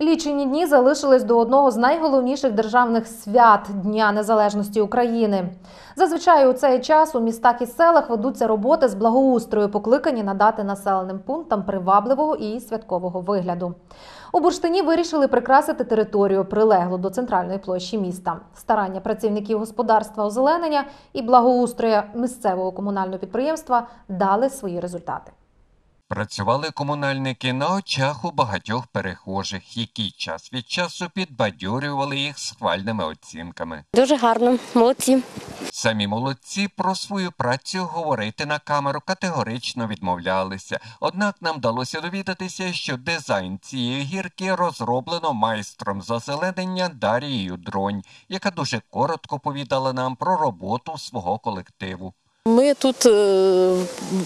Лічені дні залишились до одного з найголовніших державних свят Дня Незалежності України. Зазвичай у цей час у містах і селах ведуться роботи з благоустрою, покликані надати населеним пунктам привабливого і святкового вигляду. У бурштині вирішили прикрасити територію, прилеглу до центральної площі міста. Старання працівників господарства озеленення і благоустроя місцевого комунального підприємства дали свої результати. Працювали комунальники на очах у багатьох перехожих, які час від часу підбадьорювали їх схвальними оцінками. Дуже гарно, молодці. Самі молодці про свою працю говорити на камеру категорично відмовлялися. Однак нам вдалося довідатися, що дизайн цієї гірки розроблено майстром зазеленення Дарією Дронь, яка дуже коротко повідала нам про роботу свого колективу. Ми тут е,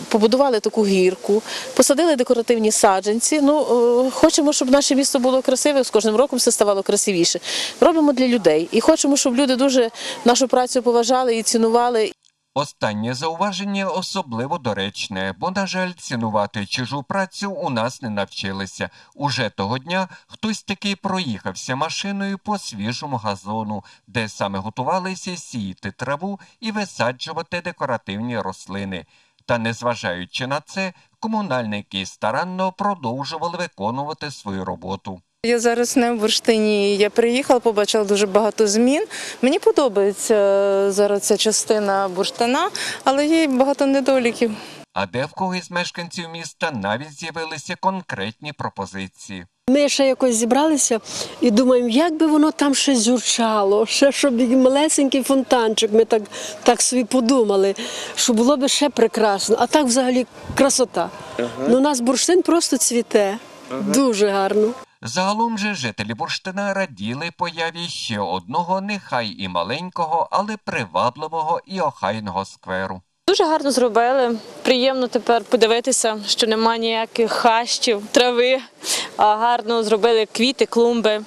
побудували таку гірку, посадили декоративні саджанці. Ну, е, хочемо, щоб наше місто було красиве, з кожним роком все ставало красивіше. Робимо для людей і хочемо, щоб люди дуже нашу працю поважали і цінували. Останнє зауваження особливо доречне, бо, на жаль, цінувати чужу працю у нас не навчилися. Уже того дня хтось таки проїхався машиною по свіжому газону, де саме готувалися сіяти траву і висаджувати декоративні рослини. Та, незважаючи на це, комунальники старанно продовжували виконувати свою роботу. Я зараз не в бурштині. Я приїхала, побачила дуже багато змін. Мені подобається е, зараз ця частина бурштина, але є багато недоліків. А де в когось з мешканців міста навіть з'явилися конкретні пропозиції. Ми ще якось зібралися і думаємо, як би воно там ще зюрчало, ще щоб малесенький фонтанчик. Ми так, так собі подумали, що було би ще прекрасно. А так взагалі красота. Ну, у нас бурштин просто цвіте. Дуже гарно. Загалом же жителі бурштина раділи появі ще одного, нехай і маленького, але привабливого і охайного скверу. Дуже гарно зробили. Приємно тепер подивитися, що немає ніяких хащів, трави, а гарно зробили квіти, клумби.